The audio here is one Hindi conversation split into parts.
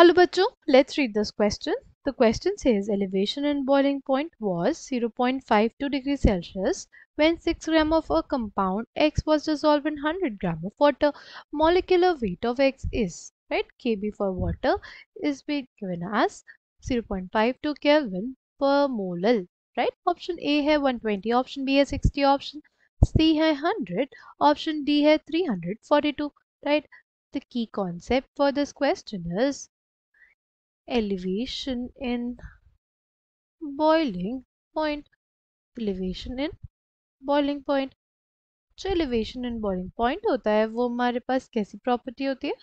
Hello bachcho, let's read this question. The question says elevation and boiling point was 0.52 degrees Celsius when 6 gram of a compound X was dissolved in 100 gram of water. Molecular weight of X is, right? Kb for water is being given as 0.52 Kelvin per mole, right? Option A है 120, option B है 60, option C है 100, option D है 342, right? The key concept for this question is elevation in boiling point. Elevation in boiling point. जो एलिवेशन इन बॉइलिंग पॉइंट होता है, वो हमारे पास कैसी प्रॉपर्टी होती है?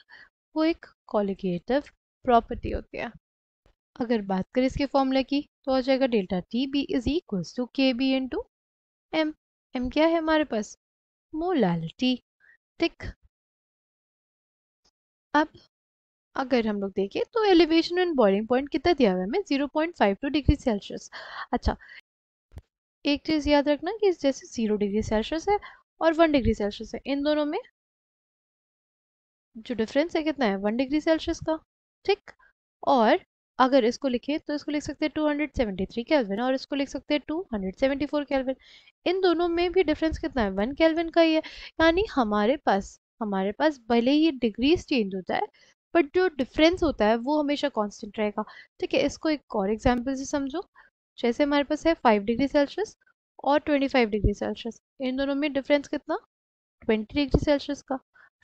वो एक कॉलिगेटिव प्रॉपर्टी होती है। अगर बात करें इसके फॉर्मूले की तो आ जाएगा delta T B is equal to K B into M M क्या है हमारे पास? मोलालिटी। अब अगर हम लोग देखें तो एलिवेशन एंड बॉइलिंग पॉइंट कितना दिया हुआ है हमें? 0.52 डिग्री सेल्सियस अच्छा एक चीज़ याद रखना कि जैसे ज़ीरो डिग्री सेल्सियस है और वन डिग्री सेल्सियस है। इन दोनों में जो डिफरेंस है कितना है? वन डिग्री सेल्सियस का, ठीक? और अगर इसको लिखे तो इसको लिख सकते हैं 273 केल्विन और इसको लिख सकते हैं 274 केल्विन इन दोनों में भी डिफरेंस कितना है? वन केल्विन का ही है। यानी हमारे पास हमारे पास भले ही डिग्रीज चेंज होता है बट जो डिफरेंस होता है, वो हमेशा कांस्टेंट रहेगा। ठीक है, इसको एक और एग्ज़ाम्पल से समझो। जैसे हमारे पास है फाइव डिग्री सेल्सियस और ट्वेंटी फाइव डिग्री सेल्सियस इन दोनों में डिफरेंस कितना? ट्वेंटी डिग्री सेल्सियस का।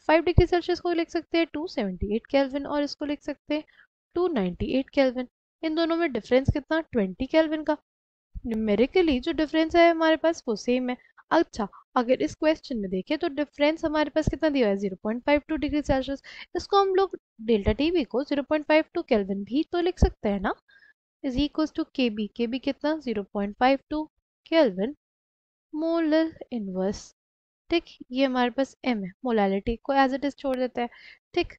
फाइव डिग्री सेल्सियस को लिख सकते हैं टू सेवेंटी एट कैलविन और इसको लिख सकते हैं टू नाइन्टी एट कैलविन इन दोनों में डिफरेंस कितना? ट्वेंटी कैलविन का। न्यूमेरिकली जो डिफरेंस है हमारे पास, वो सेम है। अच्छा अगर इस क्वेश्चन में देखें तो डिफरेंस हमारे पास कितना दिया है? 0.52 डिग्री सेल्सियस इसको हम लोग डेल्टा टीवी को 0.52 केल्विन भी तो लिख सकते हैं ना? Is equal to K b K b कितना? 0.52 केल्विन मोलर इनवर्स ठीक, ये हमारे पास एम है। मोलालिटी को एज इट इज़ छोड़ देता है। ठीक,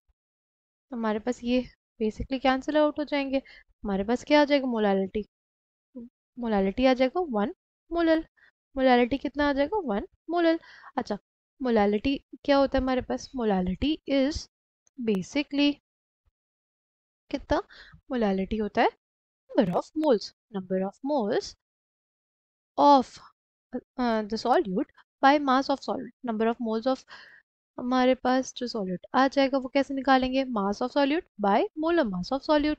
हमारे पास ये बेसिकली कैंसिल आउट हो जाएँगे? हमारे पास क्या आ जाएगा? मोलालिटी मोलालिटी आ जाएगा वन मोलल मोलालिटी कितना आ जाएगा? वन मोलल अच्छा मोलालिटी क्या होता है हमारे पास? मोलालिटी इज़ बेसिकली कितना? मोलालिटी होता है number of moles number of moles of the solute by mass of solute number of moles of हमारे पास जो सॉल्यूट आ जाएगा वो कैसे निकालेंगे? Mass of solute by molar mass of solute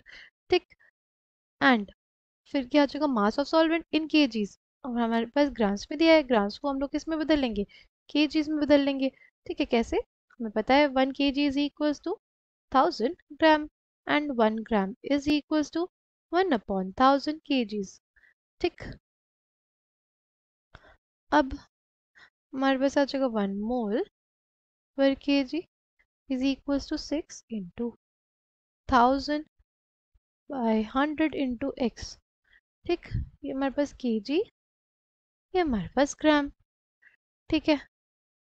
ठीक एंड फिर क्या आ जाएगा? Mass of solvent in kgs और हमारे पास ग्राम्स में दिया है ग्राम्स को हम लोग किसमें बदल लेंगे? के में बदल लेंगे। ठीक है, कैसे? हमें पता है one K G is equal to thousand gram and one gram is equal to one upon thousand K ठीक। अब हमारे पास आ जाएगा वन मोल पर K G is equal to six into thousand by hundred into X ठीक, ये हमारे पास के जी ये हमारे पास ग्राम ठीक है?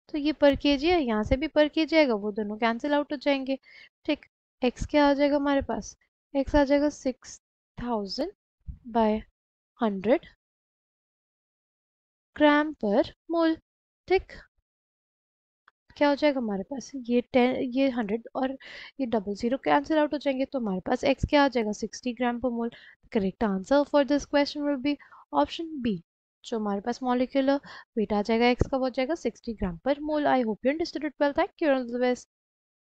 तो ये पर के जी है, यहाँ से भी पर के जी आएगा, वो दोनों कैंसिल आउट हो जाएँगे, ठीक? एक्स क्या आ जाएगा हमारे पास? एक्स आ जाएगा six thousand by hundred gram पर मोल ठीक? क्या हो जाएगा हमारे पास? ये टेन ये हंड्रेड और ये डबल ज़ीरो कैंसिल आउट हो जाएँगे तो हमारे पास एक्स क्या आ जाएगा? सिक्सटी ग्राम पर mole correct answer for this question will be option B जो हमारे पास मॉलिक्यूलर वेट आ जाएगा एक्स का बहुत जाएगा सिक्सटी ग्राम पर mole I hope you understood it well thank you all the best